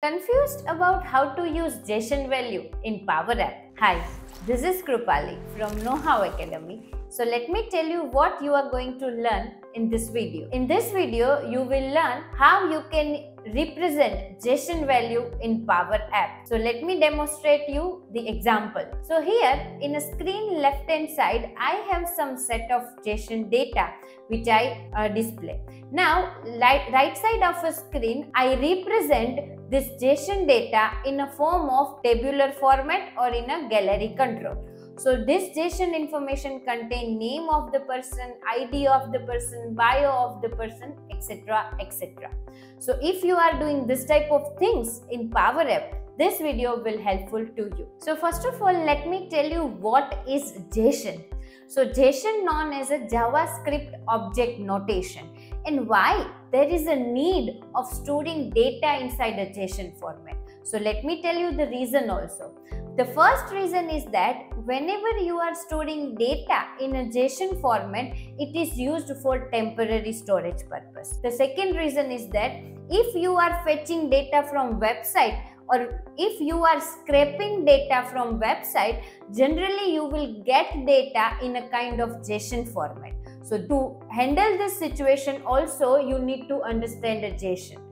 Confused about how to use JSON value in Power App? Hi, this is Krupali from KnowHow Academy. So let me tell you what you are going to learn in this video. In this video, you will learn how you can represent JSON value in Power App. So let me demonstrate you the example. So here in a screen left hand side, I have some set of JSON data which I uh, display. Now right, right side of a screen, I represent this JSON data in a form of tabular format or in a gallery control. So this JSON information contain name of the person, ID of the person, bio of the person, etc. etc. So if you are doing this type of things in Power App, this video will helpful to you. So first of all, let me tell you what is JSON. So JSON known as a JavaScript object notation and why there is a need of storing data inside a JSON format. So let me tell you the reason also. The first reason is that whenever you are storing data in a JSON format, it is used for temporary storage purpose. The second reason is that if you are fetching data from website or if you are scraping data from website, generally you will get data in a kind of JSON format. So to handle this situation also you need to understand a JSON.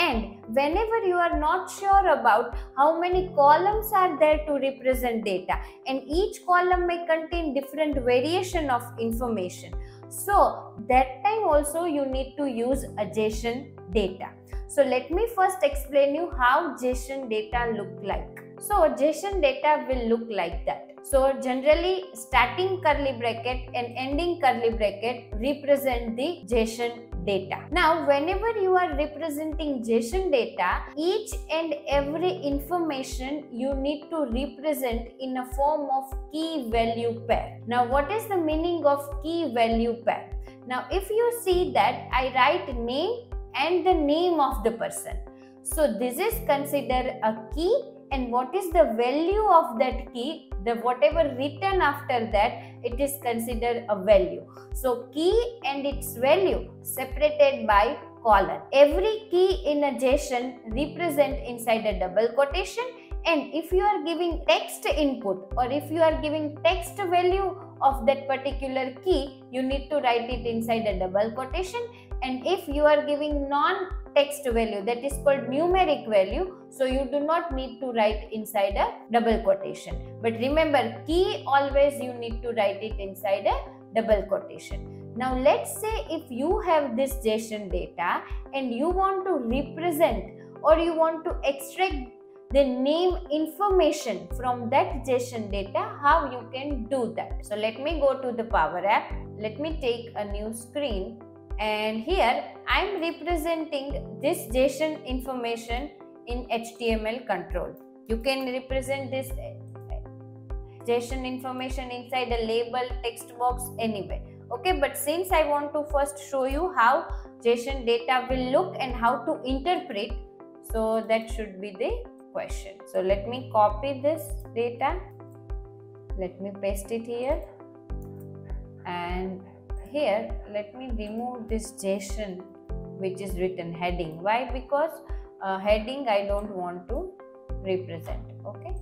And whenever you are not sure about how many columns are there to represent data and each column may contain different variation of information. So that time also you need to use a JSON data. So let me first explain you how JSON data look like. So JSON data will look like that. So generally starting curly bracket and ending curly bracket represent the JSON data. Now whenever you are representing JSON data, each and every information you need to represent in a form of key value pair. Now what is the meaning of key value pair? Now if you see that I write name and the name of the person. So this is considered a key and what is the value of that key? The whatever written after that it is considered a value. So key and its value separated by colon. Every key in a json represent inside a double quotation. And if you are giving text input or if you are giving text value of that particular key you need to write it inside a double quotation. And if you are giving non text value that is called numeric value so you do not need to write inside a double quotation but remember key always you need to write it inside a double quotation now let's say if you have this json data and you want to represent or you want to extract the name information from that JSON data, how you can do that. So let me go to the Power App. Let me take a new screen and here I am representing this JSON information in HTML control. You can represent this uh, JSON information inside a label text box anywhere. Okay, but since I want to first show you how JSON data will look and how to interpret, so that should be the question. So let me copy this data. Let me paste it here and here let me remove this JSON which is written heading. Why? Because uh, heading I don't want to represent okay?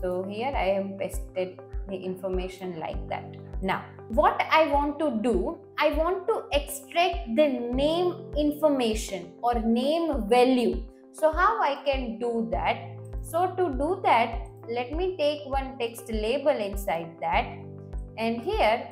So here I have pasted the information like that. Now what I want to do I want to extract the name information or name value. So how I can do that? So to do that let me take one text label inside that. And here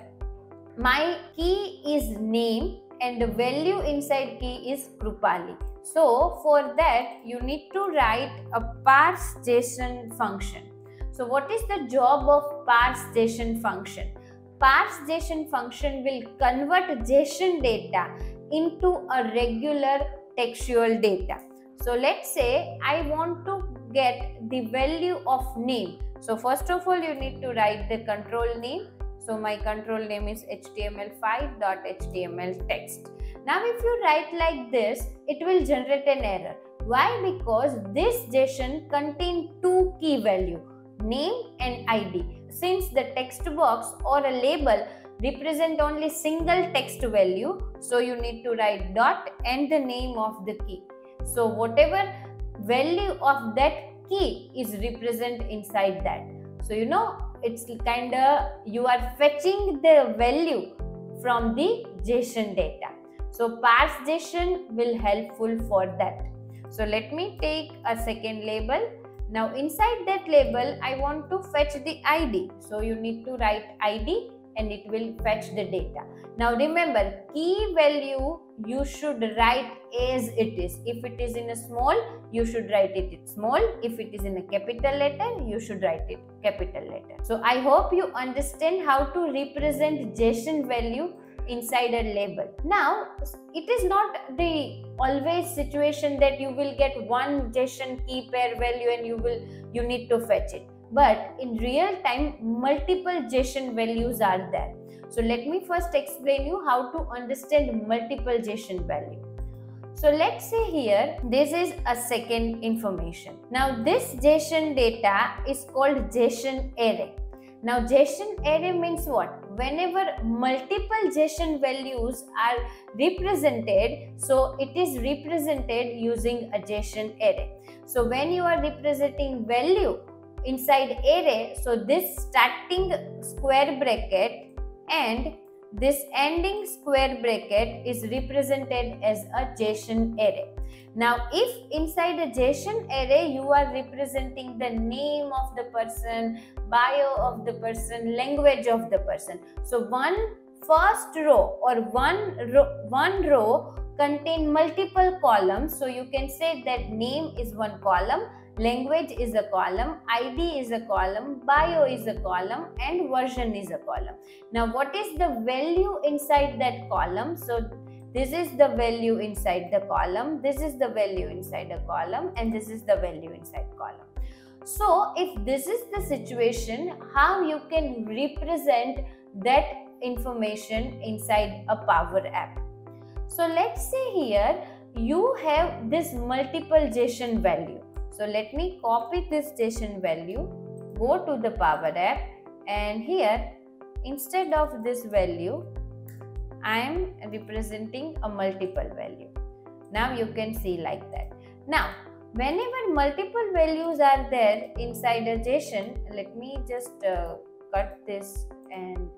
my key is name and the value inside key is Krupali. So for that you need to write a parse JSON function. So what is the job of parse JSON function? Parse JSON function will convert JSON data into a regular textual data. So let's say I want to get the value of name. So first of all you need to write the control name so my control name is html5.html text. Now if you write like this, it will generate an error. Why? Because this JSON contain two key value, name and ID. Since the text box or a label represent only single text value, so you need to write dot and the name of the key. So whatever value of that key is represented inside that. So you know it's kind of you are fetching the value from the JSON data. So parse JSON will helpful for that. So let me take a second label. Now inside that label, I want to fetch the ID. So you need to write ID and it will fetch the data. Now remember, key value you should write as it is. If it is in a small, you should write it in small. If it is in a capital letter, you should write it capital letter. So I hope you understand how to represent JSON value inside a label. Now, it is not the always situation that you will get one JSON key pair value and you will you need to fetch it. But in real time, multiple JSON values are there. So let me first explain you how to understand multiple JSON value. So let's say here, this is a second information. Now this JSON data is called JSON array. Now JSON array means what? Whenever multiple JSON values are represented, so it is represented using a JSON array. So when you are representing value inside array, so this starting square bracket and this ending square bracket is represented as a JSON array. Now, if inside a JSON array you are representing the name of the person, bio of the person, language of the person. So, one first row or one row, one row contain multiple columns. So, you can say that name is one column, language is a column, ID is a column, bio is a column, and version is a column. Now, what is the value inside that column? So, this is the value inside the column this is the value inside a column and this is the value inside column so if this is the situation how you can represent that information inside a power app so let's say here you have this multiple json value so let me copy this json value go to the power app and here instead of this value I am representing a multiple value. Now you can see like that. Now, whenever multiple values are there inside a JSON, let me just uh, cut this and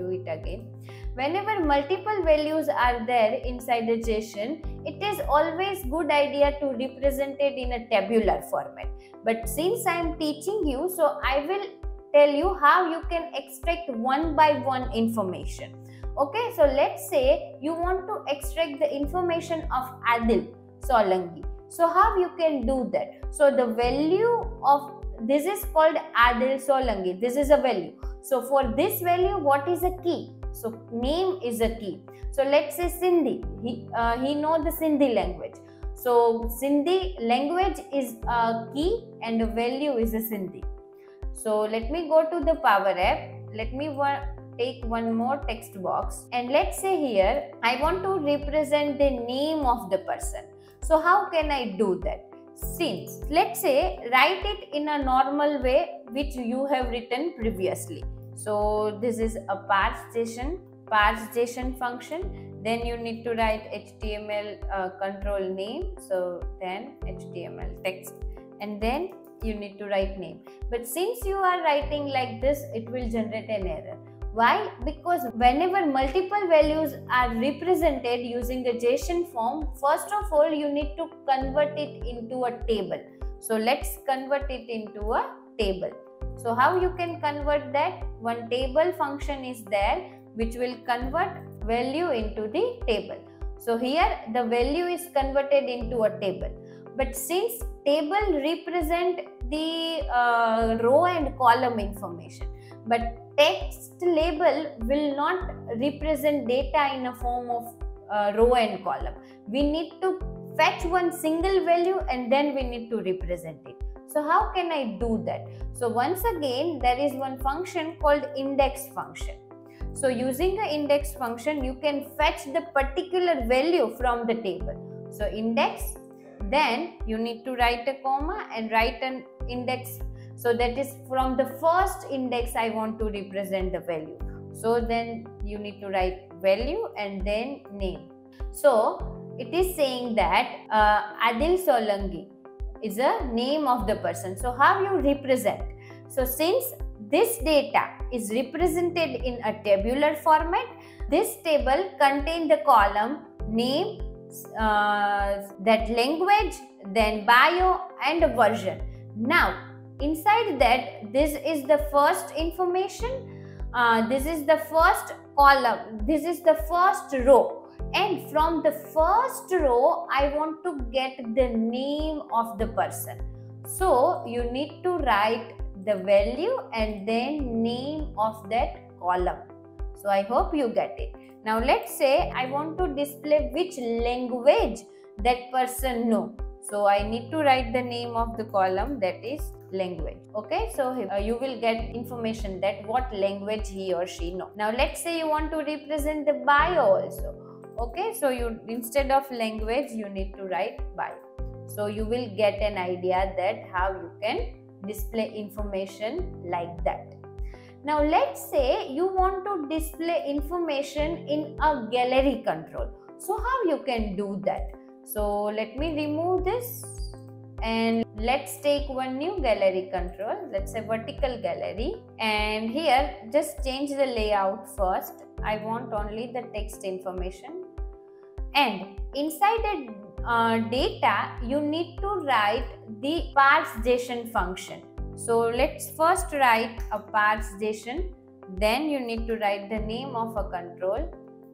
do it again. Whenever multiple values are there inside a JSON, it is always good idea to represent it in a tabular format. But since I am teaching you, so I will tell you how you can extract one by one information. Okay so let's say you want to extract the information of adil solanki so how you can do that? So the value of this is called adil solanki this is a value so for this value what is a key? So name is a key. So let's say sindhi. He uh, he know the sindhi language. So sindhi language is a key and the value is a sindhi. So let me go to the power app. Let me take one more text box. And let's say here I want to represent the name of the person. So how can I do that? Since let's say write it in a normal way which you have written previously. So this is a parse JSON, parse JSON function. Then you need to write HTML uh, control name. So then HTML text and then you need to write name. But since you are writing like this, it will generate an error. Why? Because whenever multiple values are represented using a JSON form, first of all, you need to convert it into a table. So let's convert it into a table. So how you can convert that? One table function is there which will convert value into the table. So here the value is converted into a table. But since table represent the uh, row and column information, but text label will not represent data in a form of uh, row and column. We need to fetch one single value and then we need to represent it. So how can I do that? So once again, there is one function called index function. So using the index function, you can fetch the particular value from the table. So index, then you need to write a comma and write an index so that is from the first index I want to represent the value. So then you need to write value and then name. So it is saying that uh, Adil Solangi is a name of the person. So how you represent? So since this data is represented in a tabular format, this table contain the column name, uh, that language, then bio and version. Now inside that this is the first information uh, this is the first column this is the first row. And from the first row i want to get the name of the person. So you need to write the value and then name of that column. So i hope you get it. Now let's say i want to display which language that person know. So i need to write the name of the column that is language okay? So uh, you will get information that what language he or she know. Now let's say you want to represent the bio also okay? So you instead of language you need to write bio. So you will get an idea that how you can display information like that. Now let's say you want to display information in a gallery control. So how you can do that? So let me remove this and let's take one new gallery control. Let's say vertical gallery. And here just change the layout first. I want only the text information. And inside the uh, data you need to write the parse JSON function. So let's first write a parse JSON then you need to write the name of a control.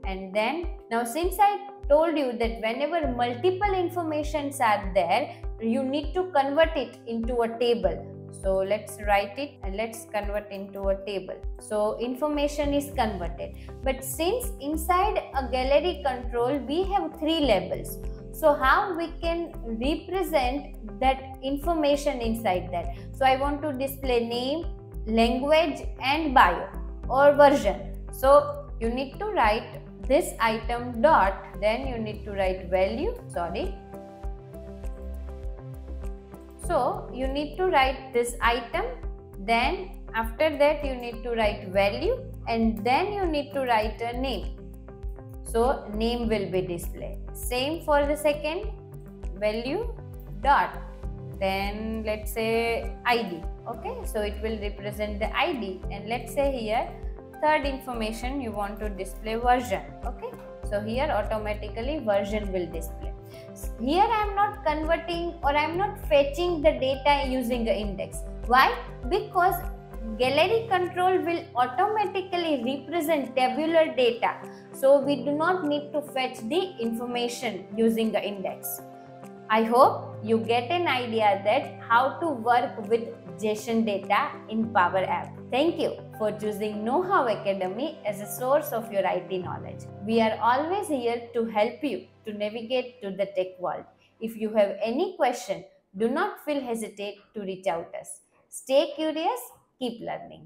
And then now since i told you that whenever multiple informations are there you need to convert it into a table. So let's write it and let's convert into a table. So information is converted. But since inside a gallery control we have three labels so how we can represent that information inside that? So i want to display name language and bio or version. So you need to write this item dot then you need to write value sorry so you need to write this item then after that you need to write value and then you need to write a name. So name will be displayed. Same for the second value dot. Then let's say id okay? So it will represent the id and let's say here third information you want to display version okay? So here automatically version will display here i am not converting or i am not fetching the data using the index. Why? Because gallery control will automatically represent tabular data. So we do not need to fetch the information using the index. I hope you get an idea that how to work with JSON data in Power App. Thank you for choosing KnowHow Academy as a source of your IT knowledge. We are always here to help you to navigate to the tech world. If you have any question, do not feel hesitate to reach out us. Stay curious, keep learning.